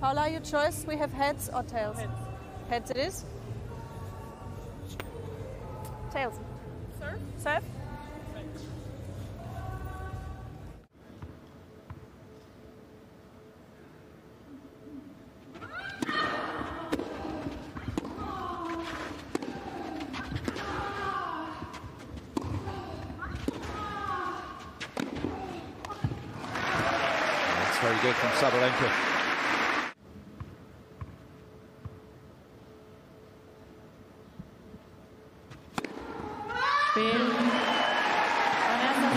Paula, your choice. We have heads or tails? Heads. Heads it is. Tails. Serve. Serve. That's very good from Sabalenka.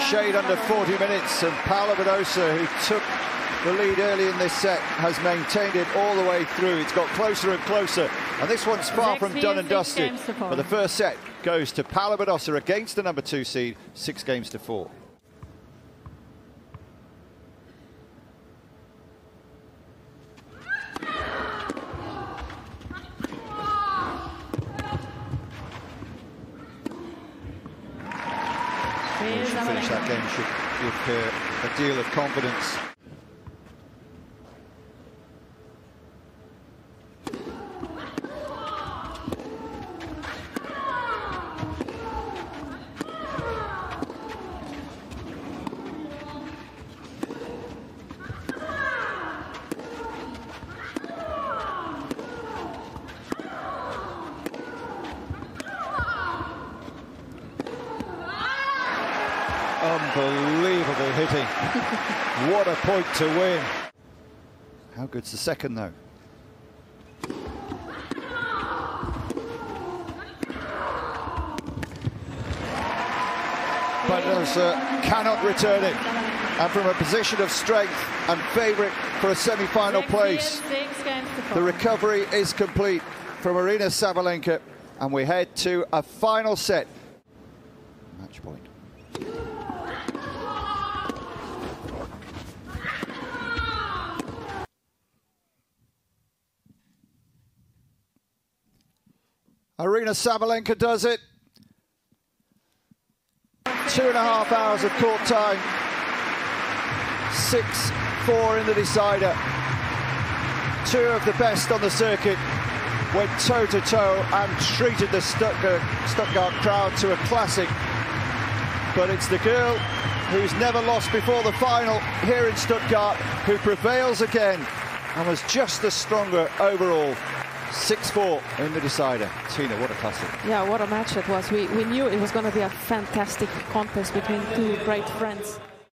Shade under 40 minutes, and Paula Badosa, who took the lead early in this set, has maintained it all the way through. It's got closer and closer, and this one's far from done and dusted. But the first set goes to Paula Badosa against the number two seed, six games to four. Should finish that game should give her a deal of confidence. Unbelievable hitting. what a point to win. How good's the second, though? Badosa uh, cannot return it. And from a position of strength and favourite for a semi-final place, the recovery is complete from Aryna Sabalenka. And we head to a final set. Match point. Aryna Sabalenka does it. Two and a half hours of court time. Six, four in the decider. Two of the best on the circuit went toe to toe and treated the Stuttgart, uh, Stuttgart crowd to a classic. But it's the girl who's never lost before the final here in Stuttgart who prevails again and was just the stronger overall. 6-4 in the decider. Tina, what a classic. Yeah, what a match it was. We, we knew it was going to be a fantastic contest between two great friends.